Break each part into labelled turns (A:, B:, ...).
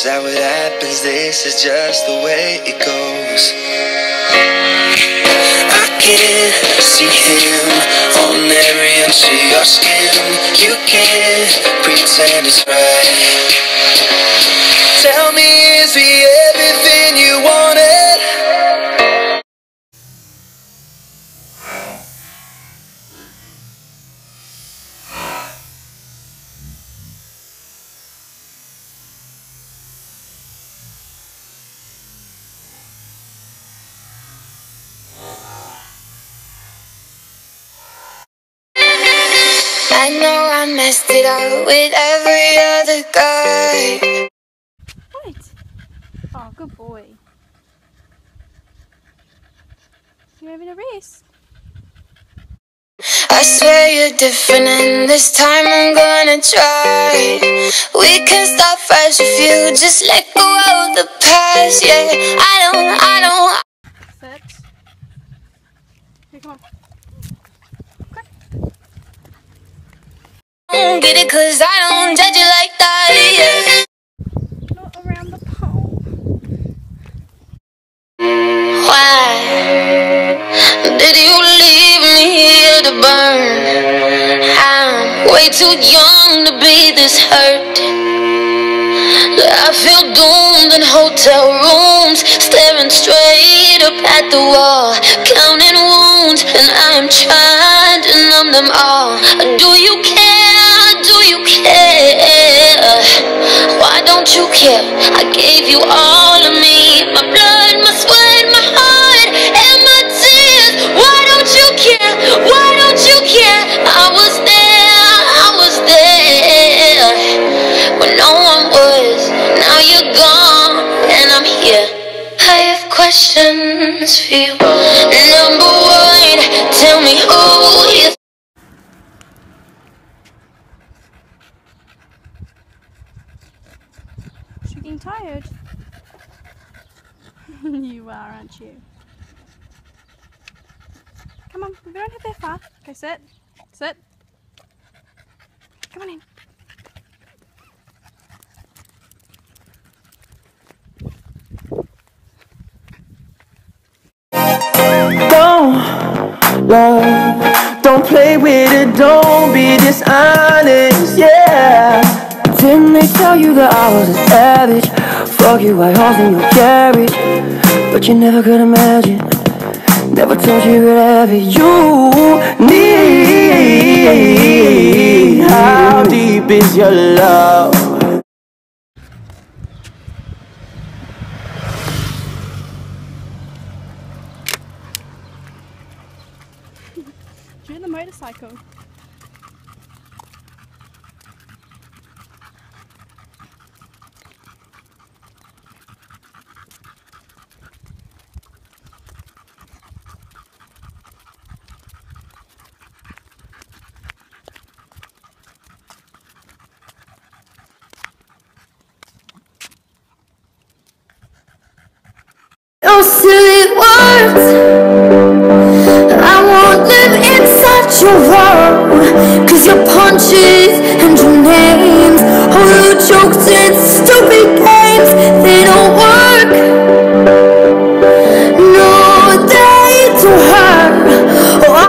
A: Is that what happens? This is just the way it goes. I can see him on every inch of your skin. You can't pretend it's right. Tell me, is he everything
B: I know I messed it up with every other guy.
C: What? Oh, good boy. You're having a race.
B: I swear you're different, and this time I'm gonna try. We can start fresh if you just let go of the past. Yeah, I don't, I don't.
C: Sit. Here, come on.
B: Don't get it cause I don't judge you like that, yeah.
C: Not around the pole.
B: Why did you leave me here to burn? I'm way too young to be this hurt. I feel doomed in hotel rooms, staring straight up at the wall, counting wounds, and I'm trying to numb them all. Do you care? Care? I gave you all of me, my blood, my sweat, my heart, and my tears. Why don't you care? Why don't you care? I was there, I was there when no one was. Now you're gone, and I'm here. I have questions for you. Number one, tell me who you.
C: You're getting tired. you are, aren't you? Come on, we don't have that far. Okay, sit. Sit. Come on in.
D: Don't love, don't play with it, don't be dishonest, yeah. Didn't they tell you that I was a savage? Fuck you, white horse in your carriage. But you never could imagine, never told you could have it. You need, how deep is your love?
C: You're the motorcycle.
B: Silly words. I won't live inside your world. Cause your punches and your names, all your jokes and stupid games, they don't work. No, they don't hurt. Oh, I-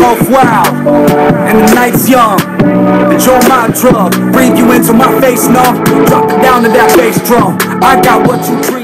E: Both wild, and the night's young. Enjoy my drug, breathe you into my face, no. Drop it down to that bass drum. I got what you dream.